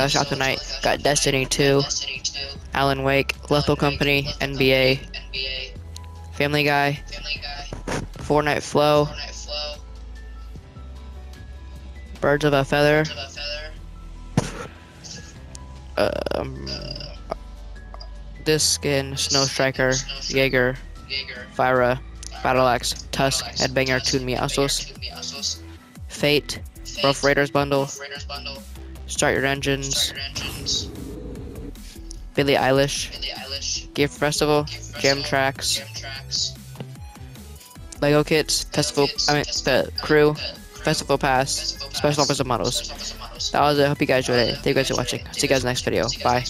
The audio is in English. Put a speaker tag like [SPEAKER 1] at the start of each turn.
[SPEAKER 1] that shop tonight. Got Destiny 2, Alan Wake, Lethal Company, NBA, Family Guy, Fortnite Flow, Birds of a Feather, um, this skin, Snow Striker, Jaeger, Fyra, Battle Axe, Tusk, Headbanger, Toon Meowscles, Fate, Rough Raiders Bundle, Start Your Engines, Billie Eilish, Gift Festival, Jam Tracks, Lego Kits, Festival, I mean, the Crew, Festival Pass, Special Offers of Models. That was it. Hope you guys enjoyed it. Thank you guys for watching. See you guys next video. Bye.